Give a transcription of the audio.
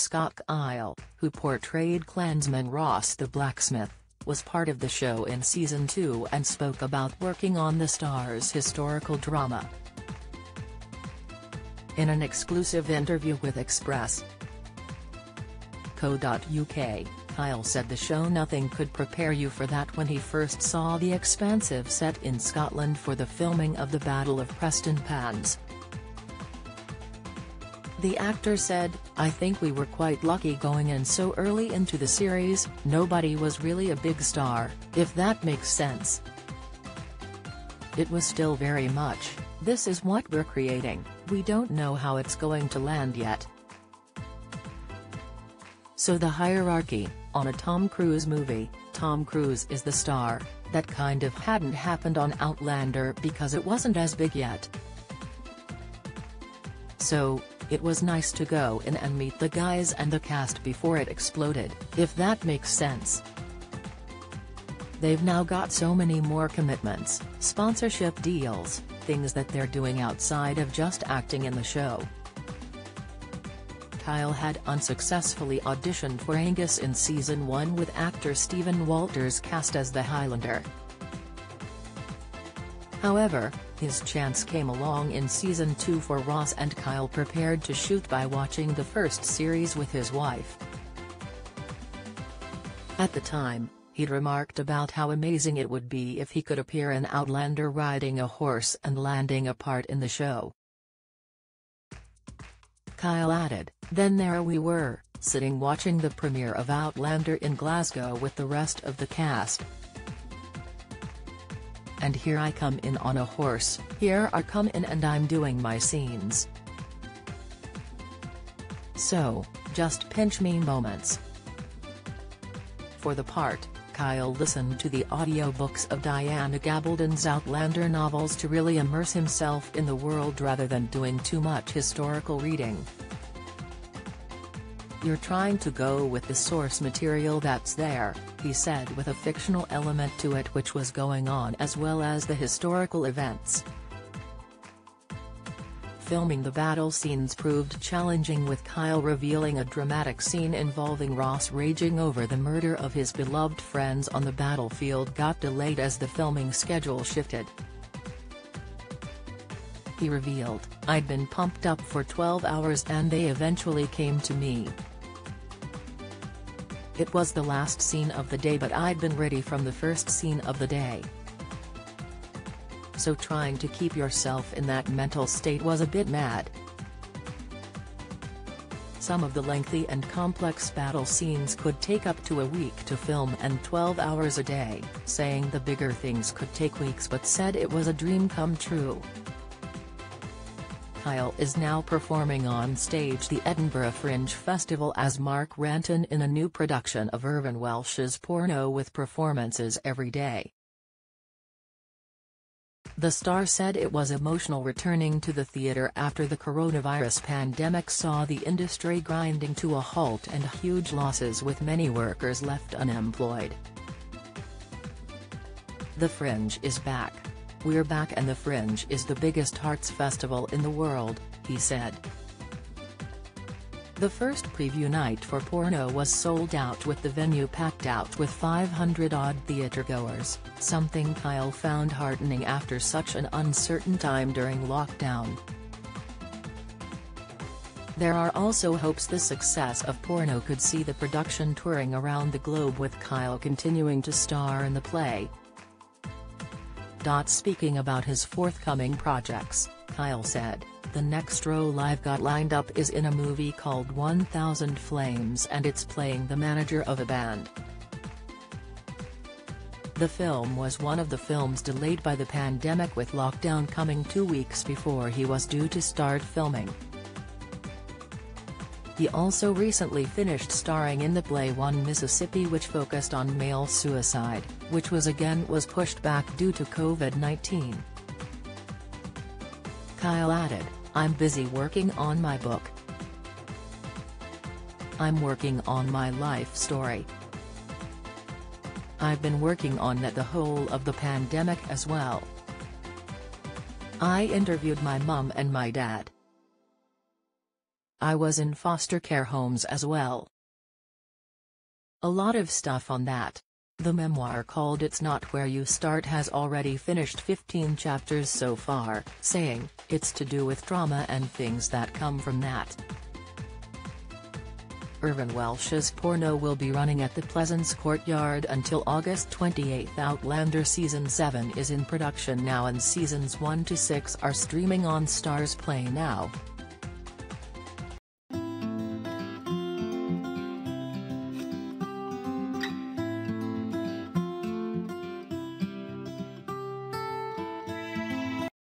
Scott Kyle, who portrayed Clansman Ross the blacksmith, was part of the show in season 2 and spoke about working on the Starz historical drama. In an exclusive interview with Express. Co.uk, Kyle said the show Nothing could prepare you for that when he first saw the expansive set in Scotland for the filming of the Battle of Prestonpans. The actor said, I think we were quite lucky going in so early into the series, nobody was really a big star, if that makes sense. It was still very much, this is what we're creating, we don't know how it's going to land yet. So the hierarchy, on a Tom Cruise movie, Tom Cruise is the star, that kind of hadn't happened on Outlander because it wasn't as big yet. So, it was nice to go in and meet the guys and the cast before it exploded, if that makes sense. They've now got so many more commitments, sponsorship deals, things that they're doing outside of just acting in the show. Kyle had unsuccessfully auditioned for Angus in season 1 with actor Stephen Walters cast as the Highlander. However, his chance came along in season 2 for Ross and Kyle prepared to shoot by watching the first series with his wife. At the time, he'd remarked about how amazing it would be if he could appear in Outlander riding a horse and landing a part in the show. Kyle added, then there we were, sitting watching the premiere of Outlander in Glasgow with the rest of the cast, and here I come in on a horse, here I come in and I'm doing my scenes. So, just pinch me moments. For the part, Kyle listened to the audiobooks of Diana Gabaldon's Outlander novels to really immerse himself in the world rather than doing too much historical reading. You're trying to go with the source material that's there, he said with a fictional element to it which was going on as well as the historical events. Filming the battle scenes proved challenging with Kyle revealing a dramatic scene involving Ross raging over the murder of his beloved friends on the battlefield got delayed as the filming schedule shifted. He revealed, I'd been pumped up for 12 hours and they eventually came to me. It was the last scene of the day but I'd been ready from the first scene of the day. So trying to keep yourself in that mental state was a bit mad. Some of the lengthy and complex battle scenes could take up to a week to film and 12 hours a day, saying the bigger things could take weeks but said it was a dream come true. Kyle is now performing on stage the Edinburgh Fringe Festival as Mark Renton in a new production of Irvine Welsh's Porno with performances every day. The star said it was emotional returning to the theatre after the coronavirus pandemic saw the industry grinding to a halt and huge losses with many workers left unemployed. The Fringe is back. We're back and the Fringe is the biggest arts festival in the world, he said. The first preview night for Porno was sold out with the venue packed out with 500-odd theatergoers, something Kyle found heartening after such an uncertain time during lockdown. There are also hopes the success of Porno could see the production touring around the globe with Kyle continuing to star in the play, Speaking about his forthcoming projects, Kyle said, the next role I've got lined up is in a movie called 1000 Flames and it's playing the manager of a band. The film was one of the films delayed by the pandemic with lockdown coming two weeks before he was due to start filming. He also recently finished starring in the play One Mississippi which focused on male suicide, which was again was pushed back due to COVID-19. Kyle added, I'm busy working on my book. I'm working on my life story. I've been working on that the whole of the pandemic as well. I interviewed my mum and my dad. I was in foster care homes as well. A lot of stuff on that. The memoir called It's Not Where You Start has already finished 15 chapters so far, saying, it's to do with trauma and things that come from that. Irvine Welsh's porno will be running at the Pleasance Courtyard until August 28. Outlander Season 7 is in production now and Seasons 1 to 6 are streaming on Starzplay now.